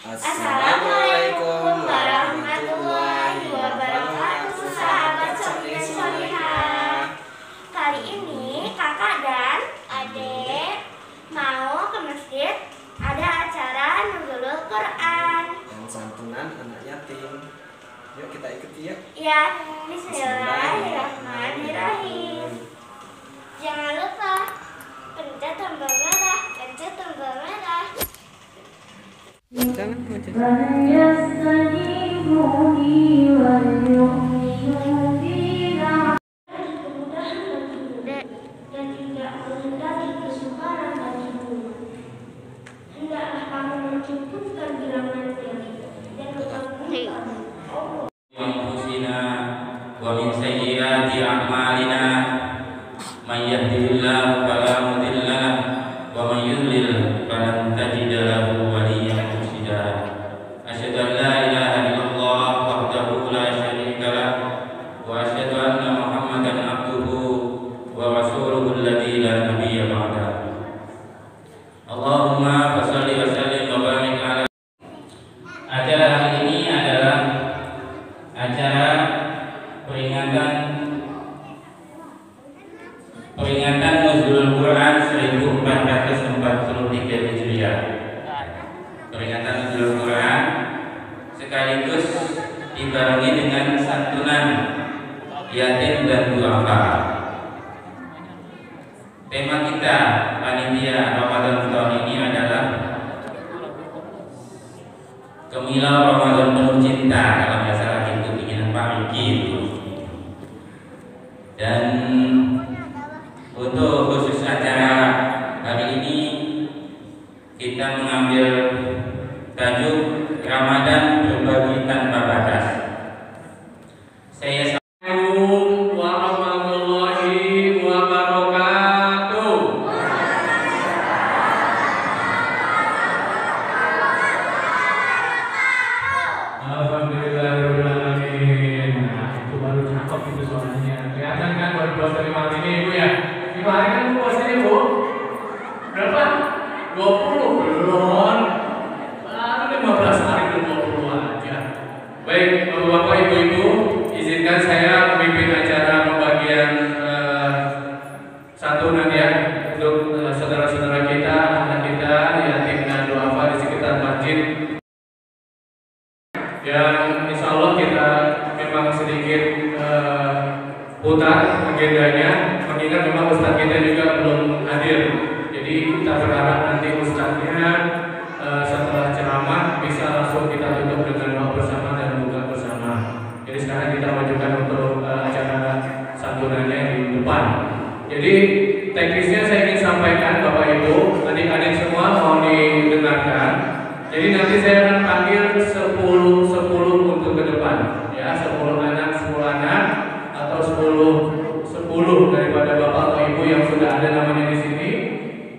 Assalamualaikum warahmatullahi wabarakatuh Sahabat Santri Solihah Kali ini kakak dan adik mau ke masjid Ada acara nuzulul Quran dan santunan anak yatim. Yuk kita ikuti ya. Ya, Bismillahirrahmanirrahim Jangan lupa pencet tombol merah, pencet tombol merah Jangan macam. Allahumma fasali Dan untuk 20 jadi teknisnya saya ingin sampaikan Bapak Ibu adik-adik semua mau didengarkan jadi nanti saya akan panggil 10 10 untuk ke depan ya 10 anak 10 anak atau 10 10 daripada Bapak atau Ibu yang sudah ada namanya di sini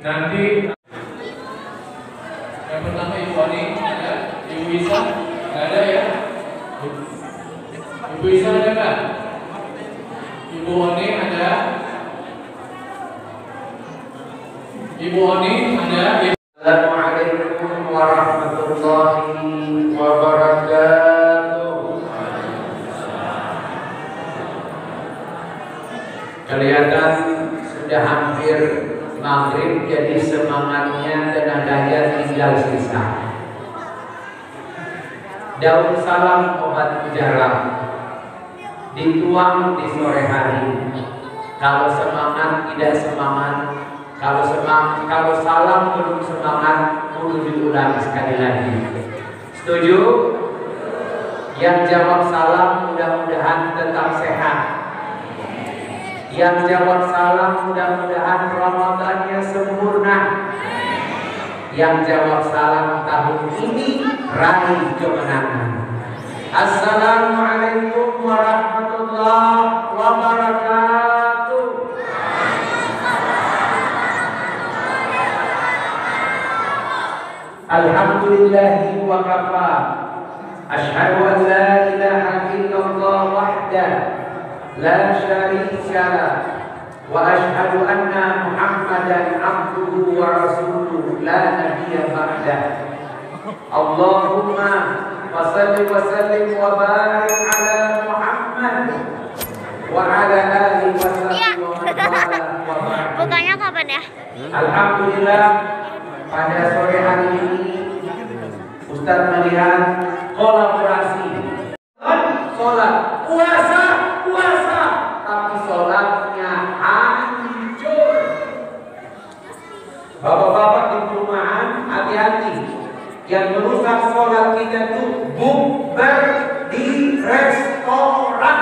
nanti yang pertama Ibu Ani ada Ibu Isa nggak ada ya Ibu Isa ada nggak Ibu Ani ada Ibu Assalamualaikum warahmatullahi wabarakatuh. Kelihatan sudah hampir maghrib jadi semangatnya tenaganya tinggal sisa. Daun salam obat mujarab dituang di sore hari. Kalau semangat tidak semangat, kalau semangat, kalau salam belum semangat, kudu diulang sekali lagi. Setuju? Yang jawab salam mudah-mudahan tetap sehat. Yang jawab salam mudah-mudahan Ramadannya sempurna. Yang jawab salam tahun ini raih kemenangan. Assalamualaikum warahmatullahi wabarakatuh. Alhamdulillahi wa kafa Ashhadu an la ilaha illallah wahda La syarika lah Wa ashhadu anna muhammadan abduhu wa rasuluh La nabiya ba'dah Allahumma wasalli wa sallim wa barik ala Muhammad wa ala alihi wa Iya. sallam wa wa. Bukanya kapan ya? Alhamdulillah pada sore hari ini Ustadz melihat kolaborasi. Sholat. Puasa puasa. Tapi sholatnya hancur bapak-bapak di perumahan hati-hati. Yang merusak sholat kita tuh bukber di restoran.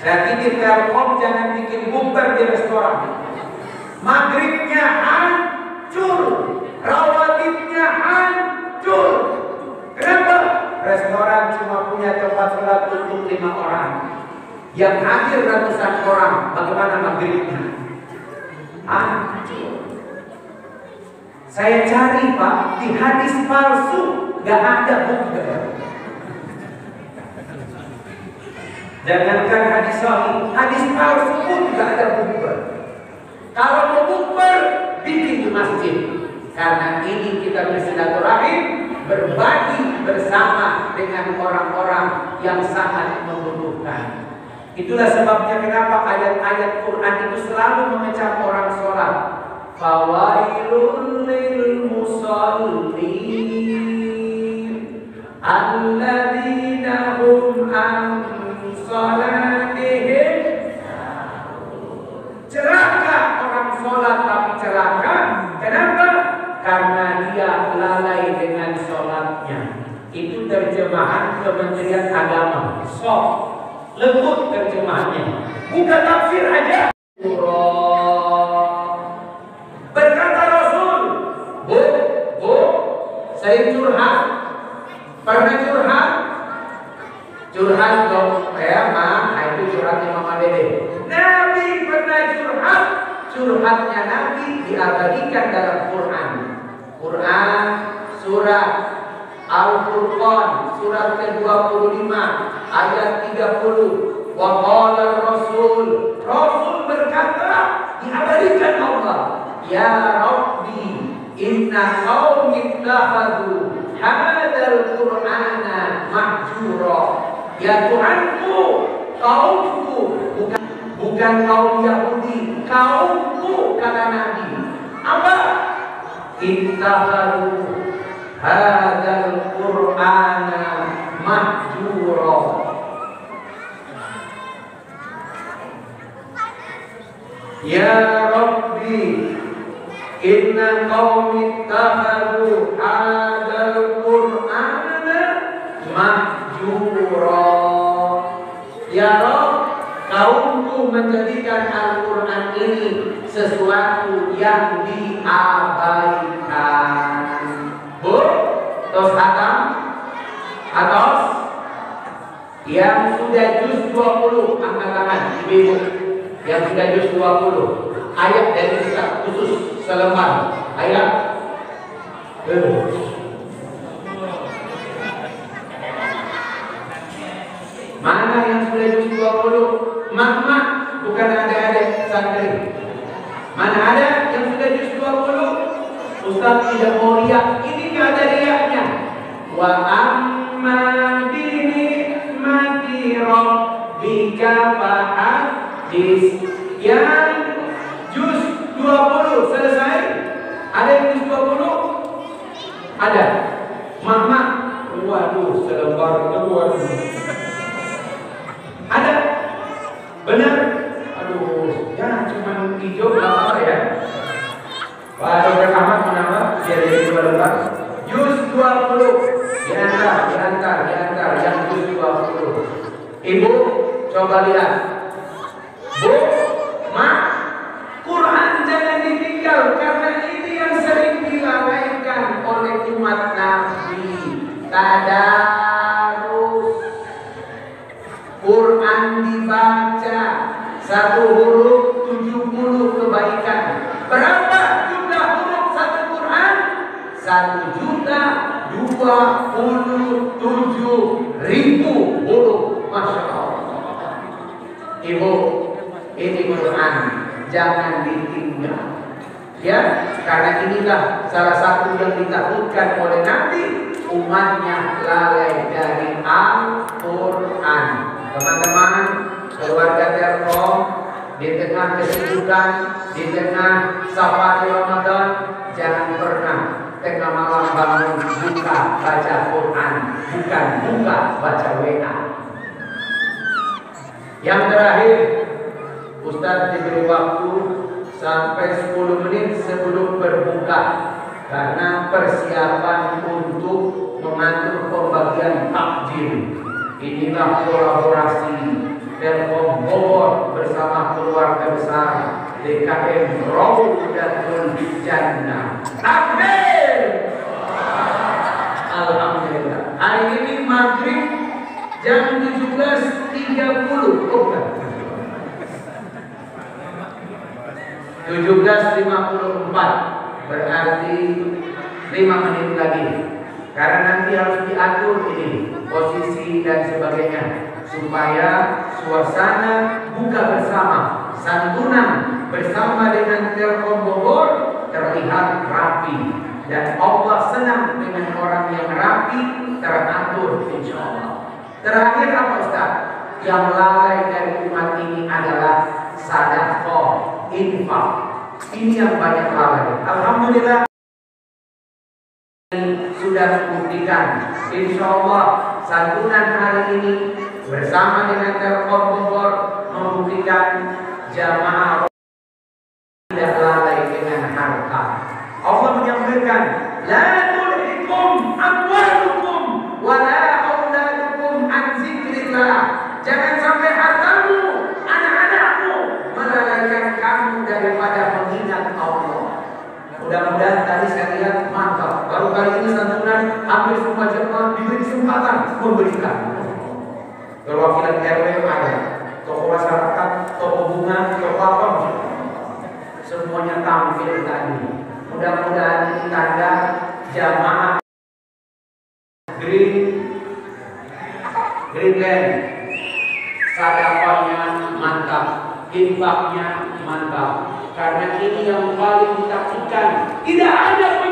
Saya titip telkom jangan bikin bukber di restoran. Maghribnya sholat untuk lima orang. Yang hadir ratusan orang, bagaimana maghribnya? Hancur. Saya cari pak di hadis palsu gak ada bukber. Jangankan hadis sahih, hadis palsu pun gak ada bukber. Kalau mau bukber, bikin di masjid. Karena ini kita bersilaturahim, berbagi bersama dengan orang-orang yang sangat membutuhkan. Itulah sebabnya kenapa ayat-ayat Quran itu selalu mengecam orang sholat. Fawailun lil musallin alladzina an salatihim Celaka orang sholat tapi celaka. Kenapa? Karena dia lalai dengan sholatnya. Itu terjemahan Kementerian Agama. Sok. Lembut terjemahannya. Bukan tafsir aja. Berkata Rasul, Bu, Bu, saya curhat. Pernah curhat? Curhat dong, ya, Ma, itu curhatnya Mama Dede. Nabi pernah curhat, curhatnya Nabi diabadikan dalam Quran. Quran surat Al-Furqan surat ke-25 ayat 30. Wa qala Rasul, Rasul berkata diabadikan Allah, Ya Rabbi, inna qaumi ittakhadhu hadzal Qur'ana mahjura. Ya Tuhanku, kaumku bukan bukan kaum Yahudi, kaumku kata Nabi. Apa? Ittakhadhu hadzal Qur'ana mahjura. Ya Rabbi, inna qaumi ittakhadhu hadzal Qur'ana mahjura. Ya Rabb, kaumku menjadikan Al-Quran ini sesuatu yang diabaikan. Bu, tos hatam, atos, yang sudah juz 20, angkat tangan, ibu yang sudah juz 20, ayat dari kitab khusus selembar, ayat. Eh. Mana yang sudah juz 20? Mak-mak, bukan adik-adik santri. Mana ada yang sudah juz 20? Ustaz tidak mau riak. Ini nggak ada riaknya. Wa amma bi ni'mati rabbika fahadis. Yang juz 20 selesai. Ada yang juz 20? Ada. Mak-mak. Waduh, selembar kedua dulu. Ada? Benar? Aduh, ya cuma hijau apa ya. Coba lihat. Bu, Ma, Quran jangan ditinggal karena ini yang sering dilalaikan oleh umat Nabi. Tadarus Quran dibaca satu huruf 70 kebaikan. Berapa jumlah huruf satu Quran? Satu juta dua puluh tujuh ribu huruf. Masya Allah. Ibu, ini Quran jangan ditinggal. Ya, karena inilah salah satu yang ditakutkan oleh Nabi umatnya lalai dari Al-Quran. Teman-teman, keluarga Telkom di tengah kesibukan, di tengah safari Ramadan, jangan pernah tengah malam bangun buka baca Quran, bukan buka baca WA. Yang terakhir, Ustadz diberi waktu sampai 10 menit sebelum berbuka karena persiapan untuk mengatur pembagian takjil. Inilah kolaborasi Telkom Bogor bersama keluarga besar DKM Raudatul Jannah. Takbir! Alhamdulillah. Hari ini maghrib jam 17.30. Oh, bukan. 17.54 berarti 5 menit lagi. Karena nanti harus diatur ini posisi dan sebagainya supaya suasana buka bersama santunan bersama dengan Telkom Bogor terlihat rapi. Dan Allah senang dengan orang yang rapi teratur insya Allah. Terakhir apa Ustaz? Yang lalai dari umat ini adalah sadaqah infak ini yang banyak lalai Alhamdulillah sudah membuktikan Insya Allah santunan hari ini bersama dengan Telkom Bogor membuktikan jamaah tidak lalai dengan harta. Allah menyampaikan, la tulhikum amwalukum wa auladukum an zikrillah. Jangan sampai hartamu, anak-anakmu melalaikan kamu daripada mengingat Allah. Mudah-mudahan tadi saya lihat mantap. Baru kali ini semua jemaah diberi kesempatan memberikan. Perwakilan RW ada, toko masyarakat, toko bunga, toko apa semuanya tampil tadi. Mudah-mudahan ini tanda jamaah Green Greenland sadapannya mantap, infaknya mantap. Karena ini yang paling ditakutkan. Tidak ada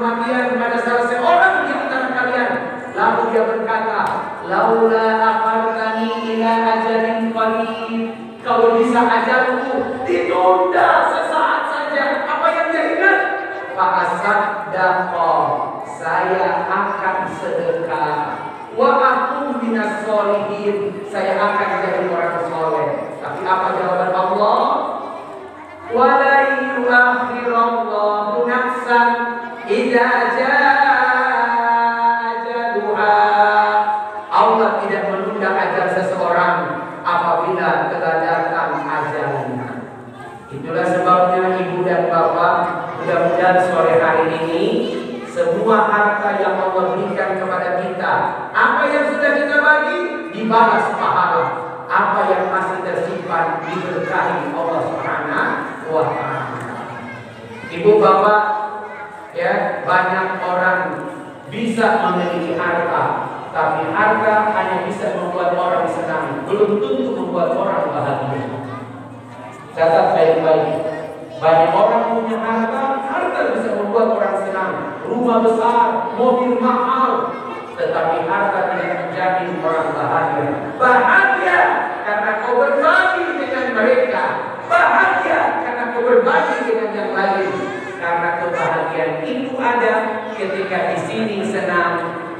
kematian pada salah seorang di antara kalian. Lalu dia berkata, Laula akhartani ila ajalin qalil. Kalau bisa ajalku ditunda sesaat saja. Apa yang dia ingat? Fa'asad saya akan sedekah. Wa aku minas solihin. Saya akan jadi orang soleh. Tapi apa jawaban Allah? Wala yuakhirallahu nafsan idza Allah tidak menunda ajal seseorang apabila telah datang ajalnya. Itulah sebabnya ibu dan bapak mudah-mudahan sore hari ini semua harta yang Allah berikan kepada kita, apa yang sudah kita bagi dibalas pahala, apa yang masih tersimpan diberkahi Allah Subhanahu wa taala. Ibu bapak ya banyak orang bisa memiliki harta tapi harta hanya bisa membuat orang senang belum tentu membuat orang bahagia. Catat baik-baik. Banyak orang punya harta harta bisa membuat orang senang. Rumah besar mobil mahal tetapi harta tidak menjadi orang bahagia. Bahagia karena kau berbagi dengan mereka. Bahagia karena kau berbagi dengan yang lain. Karena kebahagiaan itu ada ketika di sini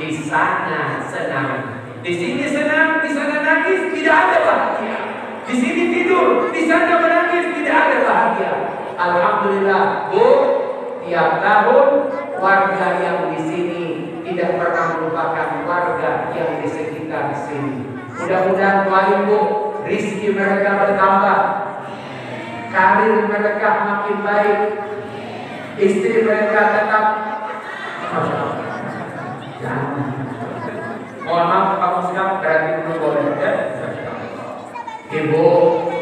di sana senang. Di sini senang, di sana nangis, tidak ada bahagia. Di sini tidur, di sana menangis, tidak ada bahagia. Alhamdulillah, Bu, tiap tahun warga yang di sini tidak pernah melupakan warga yang di sekitar sini. Mudah-mudahan doain Bu, rizki mereka bertambah, karir mereka makin baik, istri mereka tetap. Mohon maaf kamu sekarang berarti belum boleh ya. Ibu,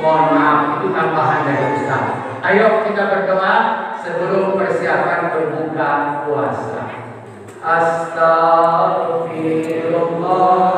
mohon maaf itu tambahan dari Ustaz. Ayo kita berdoa sebelum persiapan berbuka puasa. Astagfirullah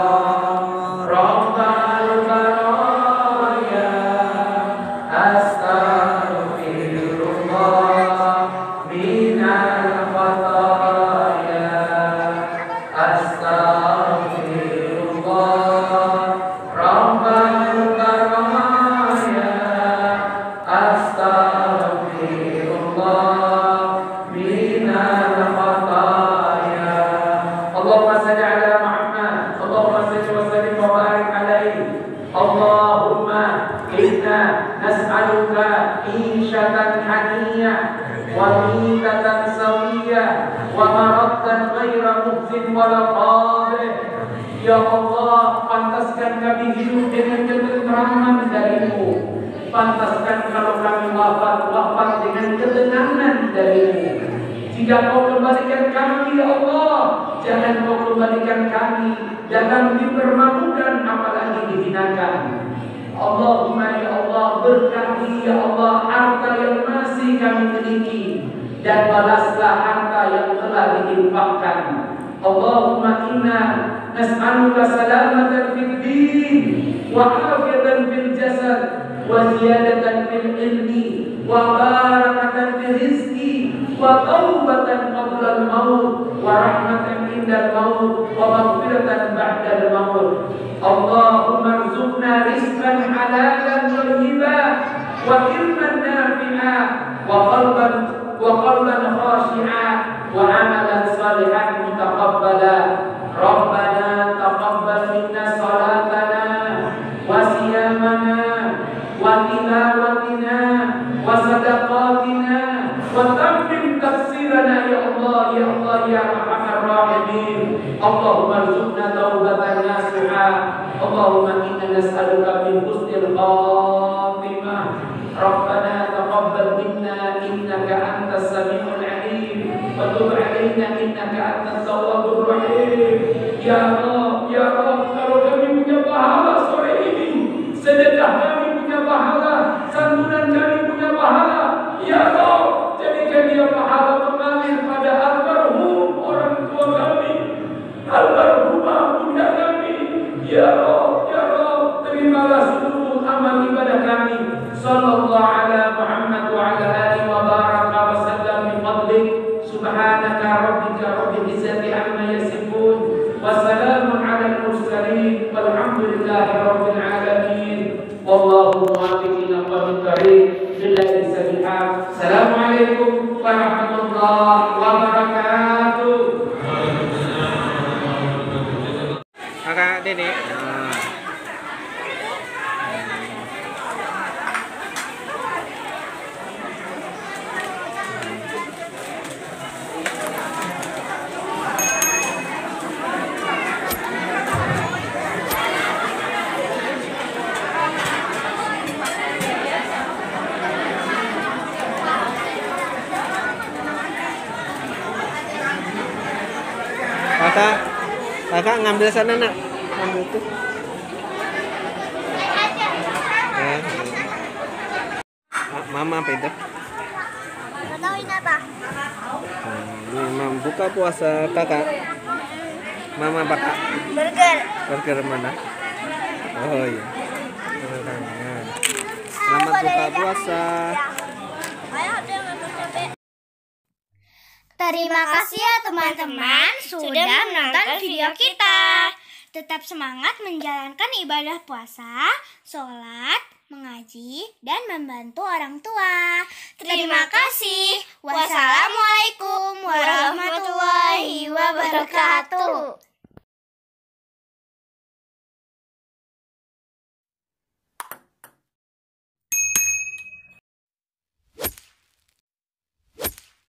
Ya Allah, pantaskan kami hidup dengan ketentraman darimu. Pantaskan kalau kami wafat, wafat dengan ketenangan darimu. Jika kau kembalikan kami ya Allah Jangan kau kembalikan kami. Jangan dipermalukan apalagi dihinakan. Allahumma ya Allah berkati ya Allah harta yang masih kami miliki. Dan balaslah harta yang telah diinfakkan. Allahumma inna نسألك سلامة في الدين وعافية في الجسد وزيادة في العلم وبركة في الرزق وتوبة قبل الموت ورحمة عند الموت ومغفرة بعد الموت. اللهم ارزقنا رزقا حلالا طيبا وعلما نافعا وقلبا وقلبا خاشعا وعملا صالحا متقبلا. Nafi'a wa qalban wa qalban khashi'a tilawatina wa sadaqatina wa tammim tafsirana ya Allah ya Allah kalau kami punya pahala sore ini sedekah kami punya pahala santunan kami punya pahala ya Allah jadikan dia pahala mengalir pada almarhum orang tua kami almarhumah bunda kami. Ya Allah ya Allah terimalah seluruh amal ibadah kami. Sallallahu ala ngambil sana nak, ngambil tuh. Ya. Ma- Mama apa itu? Tahu ini apa. Hmm, Ini mama buka puasa kakak. Mama apa kak? Burger. Burger mana? Oh iya. Selamat buka puasa. Ayo, dia nggak sampai. Terima kasih ya teman-teman sudah menonton video kita. Tetap semangat menjalankan ibadah puasa, sholat, mengaji, dan membantu orang tua. Terima kasih. Wassalamualaikum warahmatullahi wabarakatuh.